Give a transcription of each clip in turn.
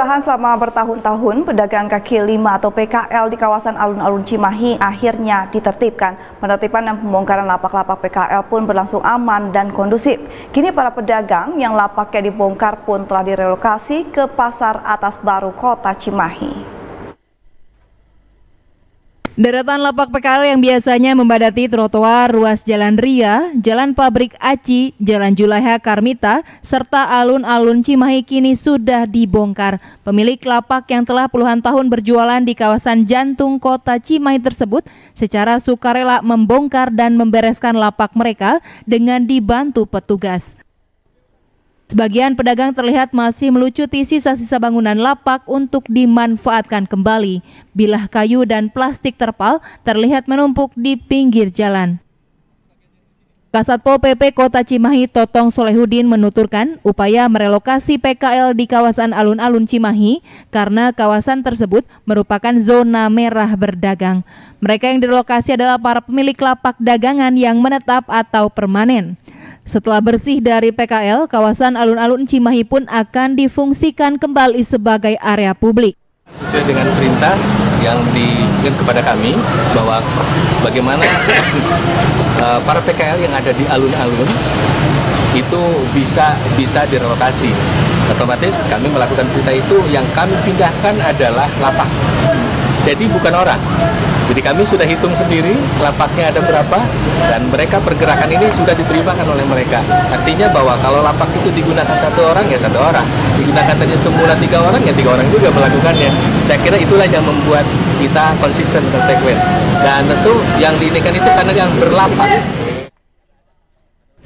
bertahan selama bertahun-tahun, pedagang kaki lima atau PKL di kawasan alun-alun Cimahi akhirnya ditertibkan. Penertiban dan pembongkaran lapak-lapak PKL pun berlangsung aman dan kondusif. Kini para pedagang yang lapaknya dibongkar pun telah direlokasi ke Pasar Atas Baru Kota Cimahi. Deretan lapak PKL yang biasanya membadati trotoar ruas Jalan Ria, Jalan Pabrik Aci, Jalan Julaiha Karmita, serta alun-alun Cimahi kini sudah dibongkar. Pemilik lapak yang telah puluhan tahun berjualan di kawasan jantung kota Cimahi tersebut secara sukarela membongkar dan membereskan lapak mereka dengan dibantu petugas. Sebagian pedagang terlihat masih melucuti sisa-sisa bangunan lapak untuk dimanfaatkan kembali. Bilah kayu dan plastik terpal terlihat menumpuk di pinggir jalan. Kasatpol PP Kota Cimahi Totong Solehudin menuturkan upaya merelokasi PKL di kawasan alun-alun Cimahi karena kawasan tersebut merupakan zona merah berdagang. Mereka yang direlokasi adalah para pemilik lapak dagangan yang menetap atau permanen. Setelah bersih dari PKL, kawasan alun-alun Cimahi pun akan difungsikan kembali sebagai area publik. Sesuai dengan perintah yang diberikan kepada kami bahwa bagaimana uh, para PKL yang ada di alun-alun itu bisa bisa direlokasi. Otomatis kami melakukan perintah itu yang kami pindahkan adalah lapak. Jadi bukan orang. Jadi kami sudah hitung sendiri lapaknya ada berapa dan mereka pergerakan ini sudah diterimakan oleh mereka. Artinya bahwa kalau lapak itu digunakan satu orang ya satu orang, digunakan tadi semula tiga orang ya tiga orang juga melakukannya. Saya kira itulah yang membuat kita konsisten konsekuen. Dan tentu yang diinikan itu karena yang berlapak.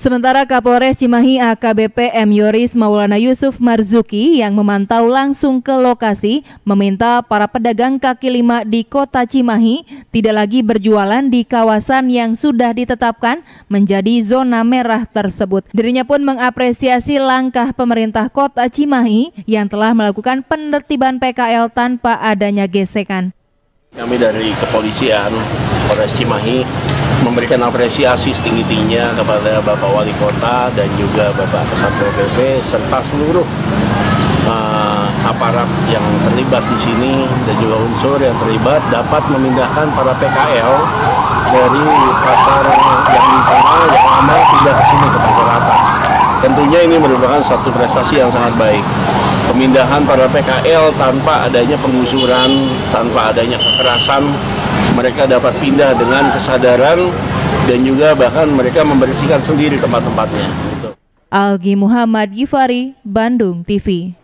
Sementara Kapolres Cimahi AKBP M. Yoris Maulana Yusuf Marzuki yang memantau langsung ke lokasi meminta para pedagang kaki lima di kota Cimahi tidak lagi berjualan di kawasan yang sudah ditetapkan menjadi zona merah tersebut. Dirinya pun mengapresiasi langkah pemerintah kota Cimahi yang telah melakukan penertiban PKL tanpa adanya gesekan. Kami dari kepolisian Polres Cimahi memberikan apresiasi setinggi-tingginya kepada Bapak Wali Kota dan juga Bapak Kesatpol PP serta seluruh uh, aparat yang terlibat di sini dan juga unsur yang terlibat dapat memindahkan para PKL dari pasar yang di sana yang lama pindah ke sini ke pasar atas. Tentunya ini merupakan satu prestasi yang sangat baik. Pemindahan para PKL tanpa adanya penggusuran, tanpa adanya kekerasan, mereka dapat pindah dengan kesadaran dan juga bahkan mereka membersihkan sendiri tempat-tempatnya. Algi Muhammad Gifari, Bandung TV.